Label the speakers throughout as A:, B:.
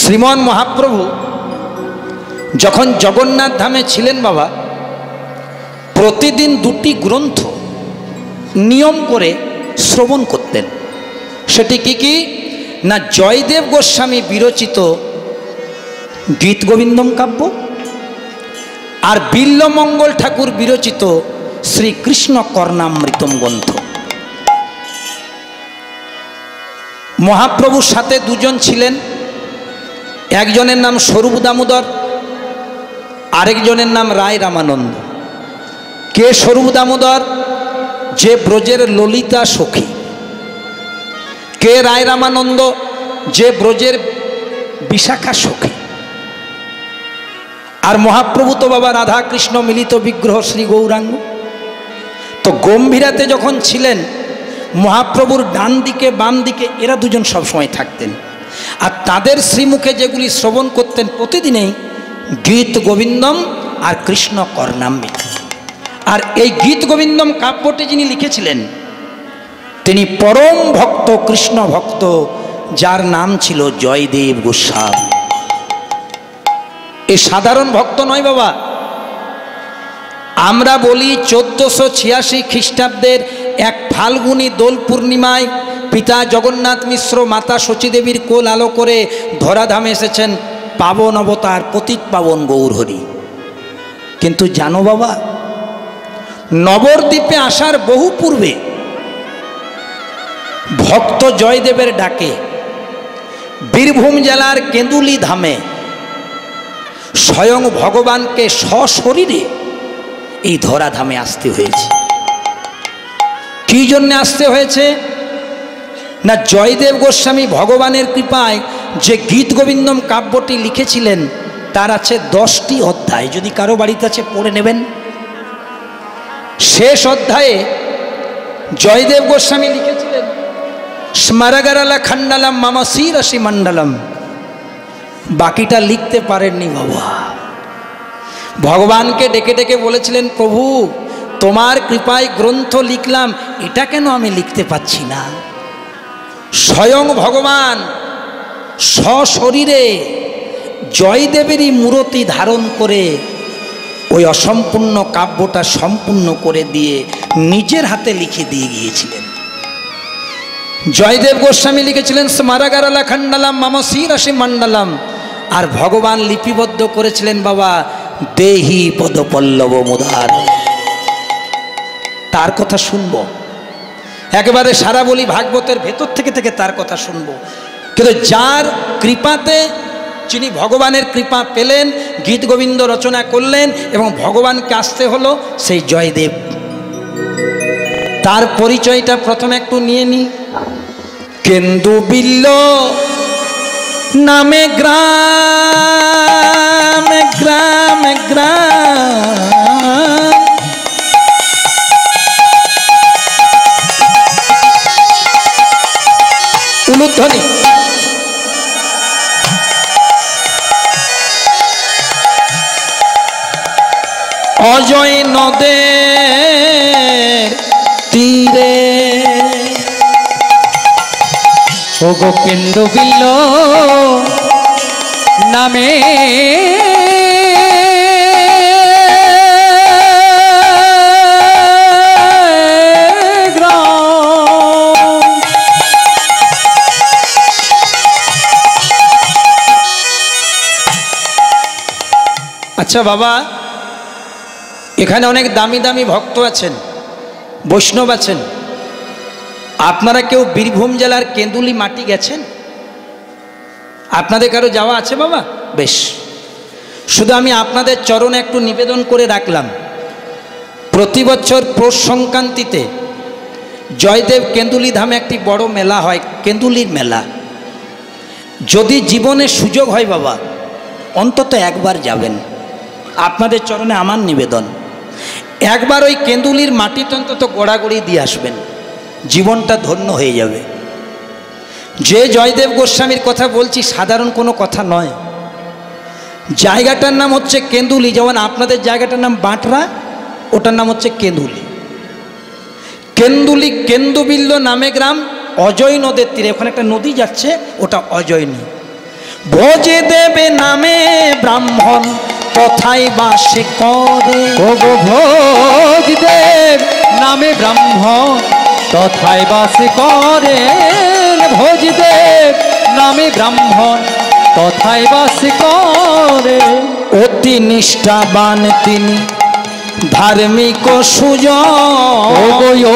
A: শ্রীমন মহাপ্রভু যখন জগন্নাথ ধামে ছিলেন বাবা, প্রতিদিন দুটি গ্রন্থ নিয়ম করে শ্রবণ করতেন। সেটি কি কি? না জয়দেব গোস্বামী বিরচিত গীত গোবিন্দম কাব্য আর বিল্লমঙ্গল ঠাকুর বিরচিত শ্রীকৃষ্ণ কর্ণামৃতম গ্রন্থ। মহাপ্রভুর সাথে দুজন ছিলেন। একজনের নাম স্বরূপ দামোদর, আরেকজনের নাম রায় রামানন্দ। কে স্বরূপ দামোদর? যে ব্রজের ললিতা সখী। কে রায় রামানন্দ? যে ব্রজের বিশাখা সখী। আর মহাপ্রভু তো বাবা রাধাকৃষ্ণ মিলিত বিগ্রহ শ্রী গৌরাঙ্গ। তো গম্ভীরাতে যখন ছিলেন, মহাপ্রভুর ডান দিকে, বাম দিকে, এরা দুজন সবসময় থাকতেন। আর তাদের শ্রীমুখে যেগুলি শ্রবণ করতেন প্রতিদিনেই, গীত গোবিন্দম আর কৃষ্ণ কর্ণাম্বিত আর এই গীত গোবিন্দম কাব্যটি যিনি লিখেছিলেন, তিনি পরম ভক্ত, কৃষ্ণ ভক্ত, যার নাম ছিল জয়দেব গোস্বামী। এ সাধারণ ভক্ত নয় বাবা। আমরা বলি চোদ্দশো ছিয়াশি খ্রিস্টাব্দের এক ফাল্গুনী দোল পূর্ণিমায় পিতা জগন্নাথ মিশ্র মাতা শচীদেবীর কোল আলো করে ধরাধামে এসেছেন পাবন অবতার পতিত পাবন গৌরহরি কিন্তু জানো বাবা, নবদ্বীপে আসার বহু পূর্বে ভক্ত জয়দেবের ডাকে বীরভূম জেলার কেঁদুলি ধামে স্বয়ং ভগবানকে সশরীরে এই ধরাধামে আসতে হয়েছে। কি জন্য আসতে হয়েছে? না জয়দেব গোস্বামী ভগবানের কৃপায় যে গীত গোবিন্দম কাব্যটি লিখেছিলেন, তার আছে দশটি অধ্যায়। যদি কারও বাড়িতে আছে, পড়ে নেবেন। শেষ অধ্যায়ে জয়দেব গোস্বামী লিখেছিলেন, স্মারাগারালা খণ্ডালাম মামা শ্রী মণ্ডলম। বাকিটা লিখতে পারেননি বাবা। ভগবানকে ডেকে ডেকে বলেছিলেন, প্রভু, তোমার কৃপায় গ্রন্থ লিখলাম, এটা কেন আমি লিখতে পাচ্ছি না? স্বয়ং ভগবান সশরীরে জয়দেবেরই মূরতি ধারণ করে ওই অসম্পূর্ণ কাব্যটা সম্পূর্ণ করে দিয়ে নিজের হাতে লিখে দিয়ে গিয়েছিলেন। জয়দেব গোস্বামী লিখেছিলেন, স্মারাগারালা খণ্ডালাম, মামা শ্রী মণ্ডলাম। আর ভগবান লিপিবদ্ধ করেছিলেন, বাবা, দেহি পদপল্লব মুদার। তার কথা শুনব। একেবারে সারা বলি ভাগবতের ভেতর থেকে থেকে তার কথা শুনব। কিন্তু যার কৃপাতে যিনি ভগবানের কৃপা পেলেন, গীত গোবিন্দ রচনা করলেন এবং ভগবানকে আসতে হলো সেই জয়দেব। তার পরিচয়টা প্রথমে একটু নিয়ে নি। কেন্দু বিল্ল নামে গ্রাম গ্রাম গ্রাম। উলুধ্বনি অজয় নদে তীরে।
B: ও গোপেন্দ্র বিল্ল নামে
A: আচ্ছা বাবা, এখানে অনেক দামি দামি ভক্ত আছেন, বৈষ্ণব আছেন। আপনারা কেউ বীরভূম জেলার কেন্দুলি মাটি গেছেন? আপনাদের কারও যাওয়া আছে বাবা? বেশ। শুধু আমি আপনাদের চরণে একটু নিবেদন করে রাখলাম। প্রতি বছর পৌষ সংক্রান্তিতে জয়দেব কেন্দুলি ধামে একটি বড় মেলা হয়, কেন্দুলির মেলা। যদি জীবনে সুযোগ হয় বাবা, অন্তত একবার যাবেন। আপনাদের চরণে আমার নিবেদন। একবার ওই কেন্দুলির মাটিতে অন্তত গোড়াগড়ি দিয়ে আসবেন। জীবনটা ধন্য হয়ে যাবে। যে জয়দেব গোস্বামীর কথা বলছি সাধারণ কোনো কথা নয়। জায়গাটার নাম হচ্ছে কেন্দুলি। যেমন আপনাদের জায়গাটার নাম বাঁটরা, ওটার নাম হচ্ছে কেন্দুলি। কেন্দুলি কেন্দুবিল্ল নামে গ্রাম, অজয় নদের তীরে। ওখানে একটা নদী যাচ্ছে, ওটা অজয় নদী ভোজে দেবে নামে ব্রাহ্মণ কথাই বাসে করে?
B: ও গো ভোজ দেব নামে ব্রাহ্মণ তথায় বাসে করে? ভোজ দেব নামে ব্রাহ্মণ তথায় বাসে করে?
A: অতি নিষ্ঠাবান তিনি ধার্মিক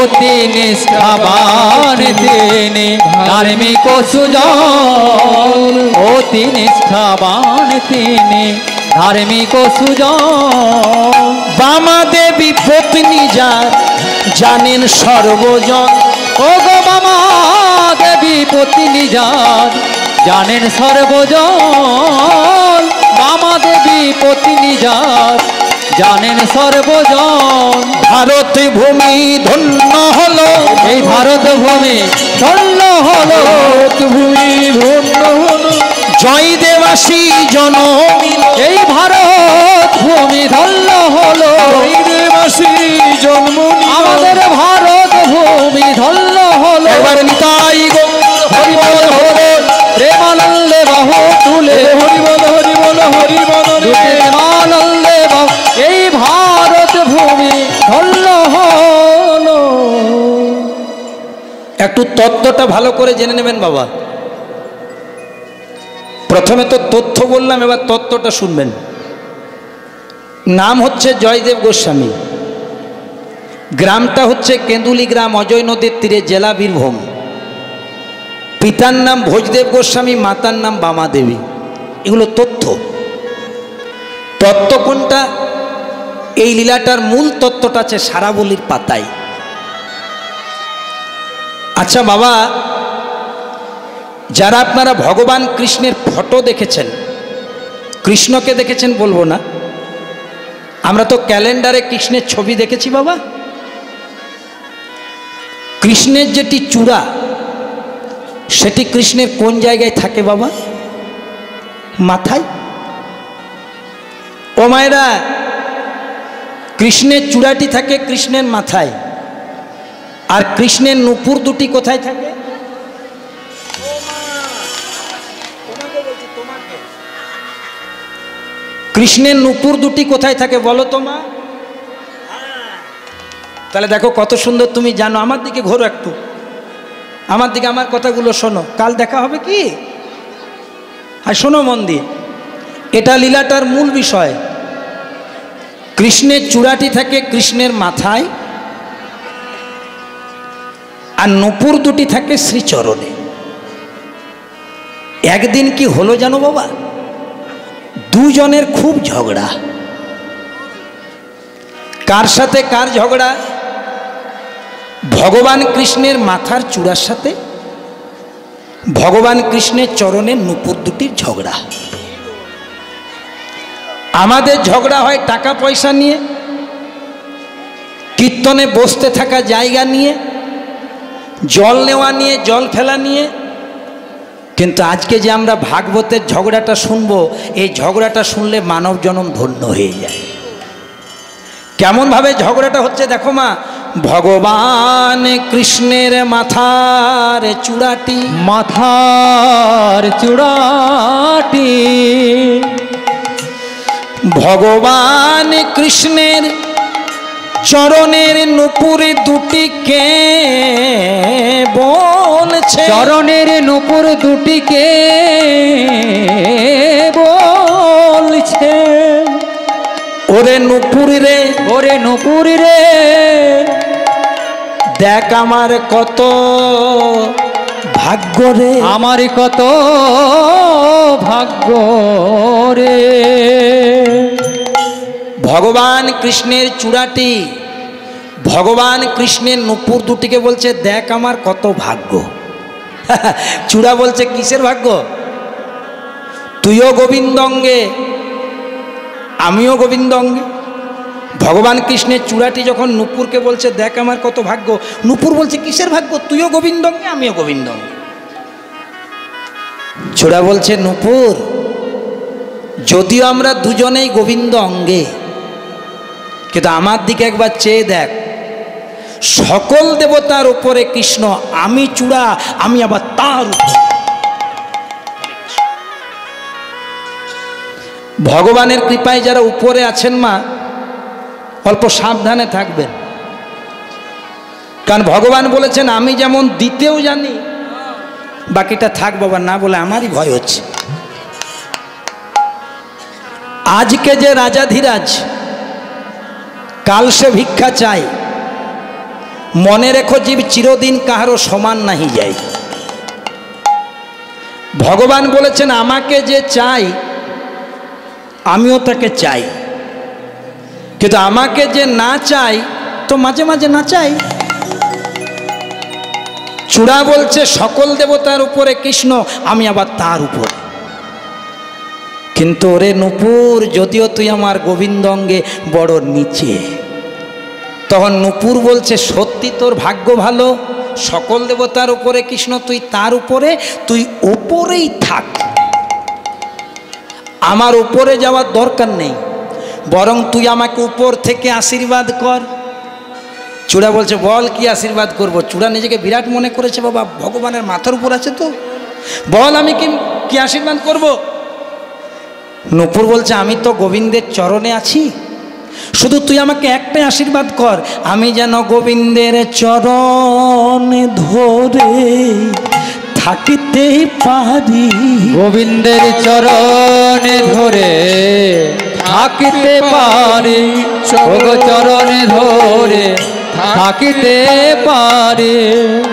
B: অতি নিষ্ঠাবান তিনি। ধার্মিক সুজন অতি নিষ্ঠাবান তিনি। ধার্মিক সুজন
A: বামা দেবী পত্নী যার জানেন সর্বজন।
B: ও গো মামা দেবী পত্নী যান জানেন সর্বজন। বামা দেবী পত্নী যান জানেন সর্বজন।
A: ভারত ভূমি ধন্য হলো।
B: এই ভারত ভূমি ধন্য হলো।
A: ভূমি ধন্য হলো। জয় দেবাসী জনমিল
B: এই ভারত ভূমি ধন্য হলো।
A: দেবাসী জন্ম
B: আমাদের ভারত ভূমি ধন্য হলো।
A: এবার নিতাই গো হরি বল হরি বল
B: প্রেমানন্দে বাহু তুলে।
A: হরি বল হরি একটু তত্ত্বটা ভালো করে জেনে নেবেন বাবা। প্রথমে তো তথ্য বললাম, এবার তত্ত্বটা শুনবেন। নাম হচ্ছে জয়দেব গোস্বামী। গ্রামটা হচ্ছে কেন্দুলি গ্রাম, অজয় নদীর তীরে জেলা বীরভূম। পিতার নাম ভোজদেব গোস্বামী, মাতার নাম বামা দেবী এগুলো তথ্য। তত্ত্ব কোনটা? এই লীলাটার মূল তত্ত্বটা আছে সারাবলির পাতায়। আচ্ছা বাবা, যারা আপনারা ভগবান কৃষ্ণের ফটো দেখেছেন, কৃষ্ণকে দেখেছেন বলব না, আমরা তো ক্যালেন্ডারে কৃষ্ণের ছবি দেখেছি বাবা। কৃষ্ণের যেটি চূড়া, সেটি কৃষ্ণের কোন জায়গায় থাকে বাবা? মাথায়? ও মায়েরা কৃষ্ণের চূড়াটি থাকে কৃষ্ণের মাথায়। আর কৃষ্ণের নুপুর দুটি কোথায় থাকে? কৃষ্ণের নুপুর দুটি কোথায় থাকে বলো তো মা? তাহলে দেখো কত সুন্দর তুমি জানো। আমার দিকে ঘোরো একটু। আমার দিকে আমার কথাগুলো শোনো। কাল দেখা হবে কি? আর শোনো মন দিয়ে। এটা লীলাটার মূল বিষয়। কৃষ্ণের চূড়াটি থাকে কৃষ্ণের মাথায় আর নুপুর দুটি থাকে শ্রীচরণে। একদিন কি হলো জানো বাবা? দুজনের খুব ঝগড়া। কার সাথে কার ঝগড়া? ভগবান কৃষ্ণের মাথার চূড়ার সাথে, ভগবান কৃষ্ণের চরণের নুপুর দুটির ঝগড়া। আমাদের ঝগড়া হয় টাকা পয়সা নিয়ে, কীর্তনে বসতে থাকা জায়গা নিয়ে, জল নেওয়া নিয়ে, জল ফেলা নিয়ে। কিন্তু আজকে যে আমরা ভাগবতের ঝগড়াটা শুনব, এই ঝগড়াটা শুনলে মানব জনম ধন্য হয়ে যায়। কেমনভাবে ঝগড়াটা হচ্ছে দেখো মা, ভগবান কৃষ্ণের মাথার চূড়াটি।
B: মাথার চূড়াটি
A: ভগবান কৃষ্ণের চরণের নুপুরে দুটি কে বলছে
B: চরণের নুপুর দুটিকে বলছে
A: ওরে নুপুর রে।
B: ওরে নুপুর রে।
A: দেখ আমার কত ভাগ্য রে।
B: আমার কত ভাগ্য রে।
A: ভগবান কৃষ্ণের চূড়াটি ভগবান কৃষ্ণের নুপুর দুটিকে বলছে দেখ আমার কত ভাগ্য। চূড়া বলছে কিসের ভাগ্য? তুইও গোবিন্দ অঙ্গে আমিও গোবিন্দ অঙ্গে ভগবান কৃষ্ণের চূড়াটি যখন নুপুরকে বলছে, দেখ আমার কত ভাগ্য। নুপুর বলছে, কিসের ভাগ্য? তুইও গোবিন্দ অঙ্গে আমিও গোবিন্দঙ্গে চূড়া বলছে, নুপুর, যদিও আমরা দুজনেই গোবিন্দ অঙ্গে, কিন্তু আমার দিকে একবার চেয়ে দেখ। সকল দেবতার উপরে কৃষ্ণ, আমি চূড়া, আমি আবার তার উপর। ভগবানের কৃপায় যারা উপরে আছেন মা অল্প সাবধানে থাকবেন। কারণ ভগবান বলেছেন, আমি যেমন দিতেও জানি, বাকিটা থাক বাবা না বলে আমারই ভয় হচ্ছে। আজকে যে রাজাধিরাজ কাল সে ভিক্ষা চাই মনে রেখো জীব চিরদিন কাহারও সমান নাহি যায়। ভগবান বলেছেন, আমাকে যে চাই, আমিও তাকে চাই। কিন্তু আমাকে যে না চাই, তো মাঝে মাঝে না চাই। চূড়া বলছে, সকল দেবতার উপরে কৃষ্ণ, আমি আবার তার উপরে। কিন্তু ওরে নুপুর, যদিও তুই আমার গোবিন্দ অঙ্গে বড় নিচে, তখন নুপুর বলছে, সত্যি তোর ভাগ্য ভালো, সকল দেবতার উপরে কৃষ্ণ, তুই তার উপরে, তুই ওপরেই থাক। আমার উপরে যাওয়ার দরকার নেই। বরং তুই আমাকে উপর থেকে আশীর্বাদ কর। চূড়া বলছে, বল কি আশীর্বাদ করব? চূড়া নিজেকে বিরাট মনে করেছে বাবা, ভগবানের মাথার উপর আছে তো। বল আমি কি কি আশীর্বাদ করব? নূপুর বলছে, আমি তো গোবিন্দের চরণে আছি। শুধু তুই আমাকে একটাই আশীর্বাদ কর, আমি যেন গোবিন্দের চরণ ধরে থাকিতে পারি।
B: গোবিন্দের চরণে ধরে থাকিতে পারি। চরণে ধরে থাকিতে পারি।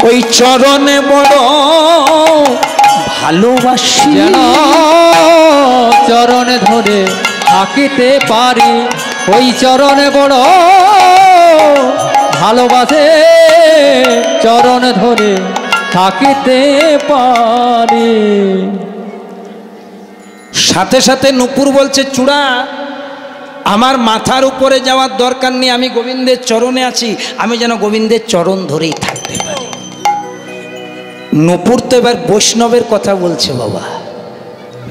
A: ওই চরণে বড় ভালোবাসি।
B: চরণে ধরে থাকিতে পারি। ওই চরণে বড় ভালোবাসে। চরণ ধরে থাকিতে পারি।
A: সাথে সাথে নুপুর বলছে, চূড়া, আমার মাথার উপরে যাওয়ার দরকার নেই, আমি গোবিন্দের চরণে আছি, আমি যেন গোবিন্দের চরণ ধরেই থাকতে পারি। নুপুর তো এবার বৈষ্ণবের কথা বলছে বাবা।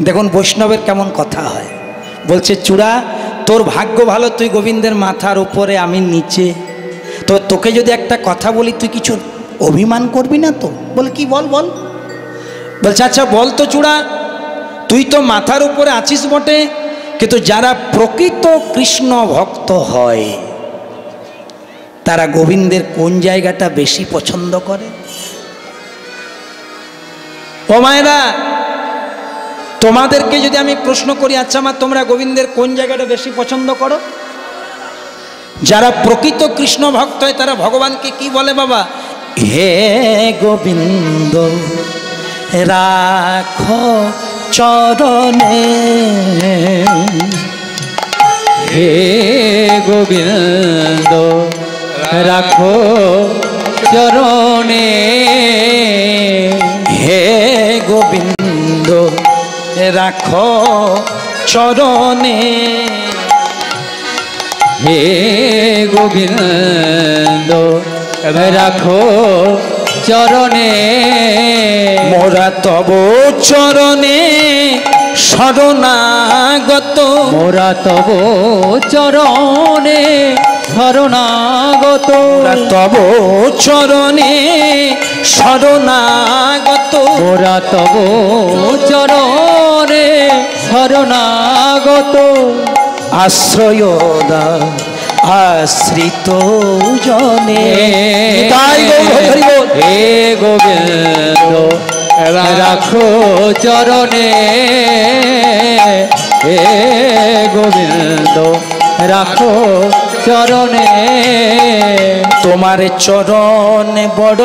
A: দেখুন, বৈষ্ণবের কেমন কথা হয়। বলছে, চূড়া, তোর ভাগ্য ভালো, তুই গোবিন্দের মাথার উপরে, আমি নিচে। তো তোকে যদি একটা কথা বলি, তুই কিছু অভিমান করবি না তো? বল, কি বল বল? বলছে আচ্ছা বল তো চূড়া, তুই তো মাথার উপরে আছিস বটে, কিন্তু যারা প্রকৃত কৃষ্ণ ভক্ত হয়, তারা গোবিন্দের কোন জায়গাটা বেশি পছন্দ করে? ও মায়েরা, তোমাদেরকে যদি আমি প্রশ্ন করি আচ্ছা মা, তোমরা গোবিন্দের কোন জায়গাটা বেশি পছন্দ করো? যারা প্রকৃত কৃষ্ণ ভক্ত হয়, তারা ভগবানকে কি বলে বাবা? হে গোবিন্দ রাখ চরণে।
B: হে গোবিন্দ রাখো চরণে।
A: হে গোবিন্দ রাখ চরণে।
B: হে গোবিন্দ রাখো চরণে।
A: মোরা তব চরণে শরণাগত।
B: মোরা তব চরণে শরণাগত।
A: তব চরণে শরণাগত।
B: মোরা তব চরণে শরণাগত।
A: আশ্রয় দা আশ্রিত জনে। তাই।
B: হে গোবিন্দ রাখো চরণে। হে গোবিন্দ রাখো চরণে।
A: তোমার চরণ বড়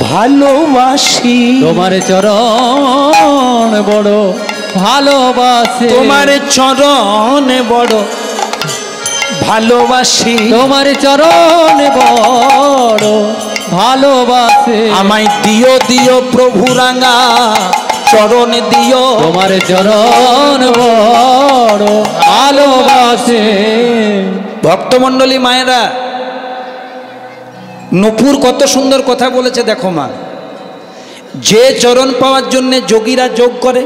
A: ভালোবাসি।
B: তোমার চরণ বড় ভালোবাসে।
A: তোমার চরণ বড় ভালোবাসি।
B: তোমার চরণ বড় ভালোবাসে।
A: আমায় দিও দিও প্রভু রাঙা চরণ দিও।
B: তোমার চরণ বড় ভালোবাসে।
A: ভক্তমণ্ডলী মায়েরা নপুর কত সুন্দর কথা বলেছে দেখো মা। যে চরণ পাওয়ার জন্যে যোগীরা যোগ করে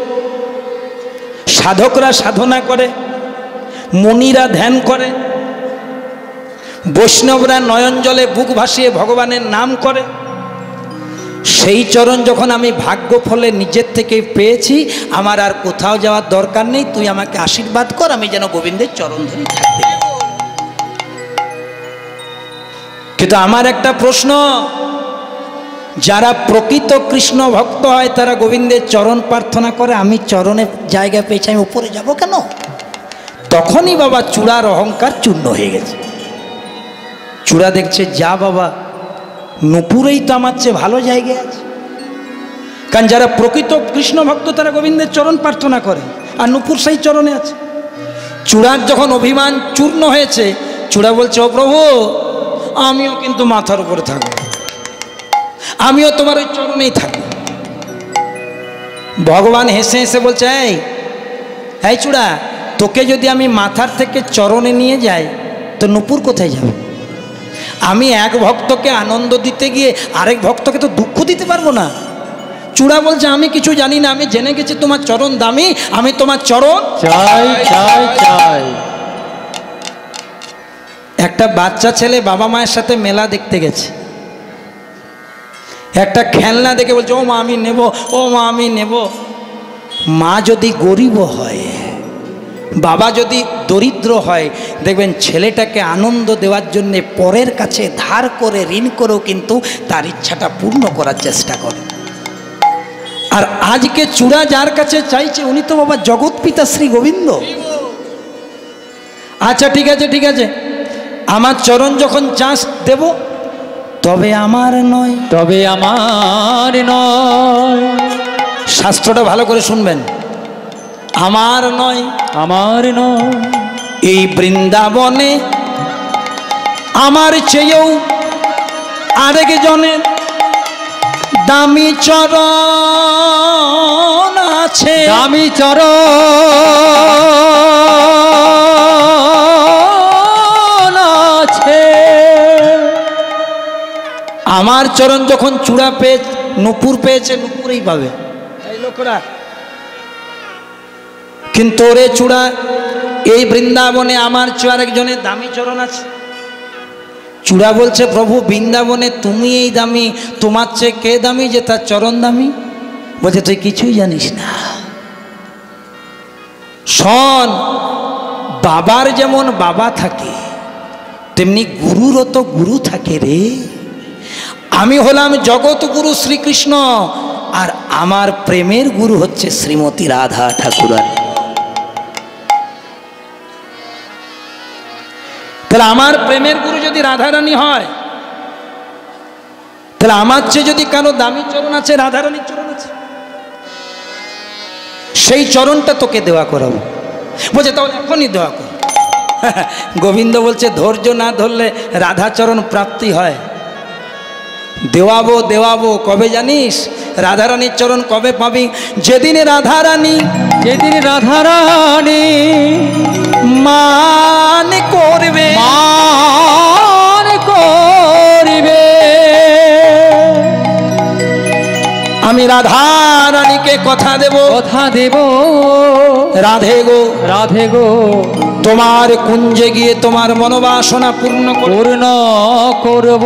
A: সাধকরা সাধনা করে মনিরা ধ্যান করে বৈষ্ণবরা নয়ন জলে বুক ভাসিয়ে ভগবানের নাম করে। সেই চরণ যখন আমি ভাগ্য ফলে নিজের থেকে পেয়েছি, আমার আর কোথাও যাওয়ার দরকার নেই, তুই আমাকে আশীর্বাদ কর, আমি যেন গোবিন্দের চরণ ধরে থাকতে কিন্তু আমার একটা প্রশ্ন, যারা প্রকৃত কৃষ্ণ ভক্ত হয়, তারা গোবিন্দের চরণ প্রার্থনা করে, আমি চরণে জায়গা পেয়েছি, আমি উপরে যাব কেন? তখনই বাবা চূড়ার অহংকার চূর্ণ হয়ে গেছে। চূড়া দেখছে, যা বাবা, নুপুরেই তো আমার চেয়ে ভালো জায়গায় আছে। কারণ যারা প্রকৃত কৃষ্ণ ভক্ত, তারা গোবিন্দের চরণ প্রার্থনা করে, আর নুপুর সেই চরণে আছে। চূড়ার যখন অভিমান চূর্ণ হয়েছে, চূড়া বলছে, ও প্রভু, আমিও কিন্তু মাথার উপরে থাকব। আমিও তোমার ওই চরণেই থাকব। ভগবান হেসে হেসে বলছে, এই এই চূড়া, তোকে যদি আমি মাথার থেকে চরণে নিয়ে যাই, তো নুপুর কোথায় যাবে? আমি এক ভক্তকে আনন্দ দিতে গিয়ে আরেক ভক্তকে তো দুঃখ দিতে পারব না। চূড়া বলছে আমি কিছু জানি না আমি জেনে গেছি তোমার চরণ দামি আমি তোমার চরণ
B: চাই চাই চাই।
A: একটা বাচ্চা ছেলে বাবা মায়ের সাথে মেলা দেখতে গেছে। একটা খেলনা দেখে বলছে ও মা আমি নেব ও মা আমি নেব। মা যদি গরিব হয় বাবা যদি দরিদ্র হয় দেখবেন ছেলেটাকে আনন্দ দেওয়ার জন্যে পরের কাছে ধার করে ঋণ করেও কিন্তু তার ইচ্ছাটা পূর্ণ করার চেষ্টা করে। আর আজকে চূড়া যার কাছে চাইছে উনি তো বাবা জগৎ পিতা শ্রী গোবিন্দ। আচ্ছা ঠিক আছে ঠিক আছে। আমার চরণ যখন চাষ দেব তবে আমার নয়।
B: তবে আমার নয়।
A: শাস্ত্রটা ভালো করে শুনবেন। আমার নয়
B: আমার নয়।
A: এই বৃন্দাবনে আমার চেয়েও আরেকজনের দামি চরণ আছে।
B: দামি চরণ আছে।
A: আমার চরণ যখন চূড়া পেয়ে নুপুর পেয়েছে নুপুরেই পাবে। এই লোকরা কিন্তু ওরে চূড়া, এই বৃন্দাবনে আমার চেয়ে আরেকজনের দামি চরণ আছে। চূড়া বলছে, প্রভু, বৃন্দাবনে তুমি এই দামি, তোমার চেয়ে কে দামি যে তার চরণ দামি? বলছে, তুই কিছুই জানিস না। শোন, বাবার যেমন বাবা থাকে, তেমনি গুরুরও তো গুরু থাকে রে। আমি হলাম জগৎগুরু শ্রীকৃষ্ণ, আর আমার প্রেমের গুরু হচ্ছে শ্রীমতী রাধা ঠাকুরানী। তাহলে আমার প্রেমের গুরু যদি রাধারানী হয়, তাহলে আমার চেয়ে যদি কারও দামি চরণ আছে, রাধারানীর চরণ আছে? সেই চরণটা তোকে দেওয়া করাবো। বলছে, তাহলে এখনই দেওয়া কর। গোবিন্দ বলছে, ধৈর্য না ধরলে রাধাচরণ প্রাপ্তি হয়। দেওয়াবো দেওয়াবো কবে জানিস? রাধারানীর চরণ কবে পাবি? যেদিন রাধারানী
B: যেদিন রাধারানী
A: মান করবে
B: মান করিবে।
A: আমি রাধারানীকে কথা দেব।
B: কথা দেব।
A: রাধে গো।
B: রাধে গো।
A: তোমার কুঞ্জে গিয়ে তোমার মনোবাসনা পূর্ণ
B: পূর্ণ করব।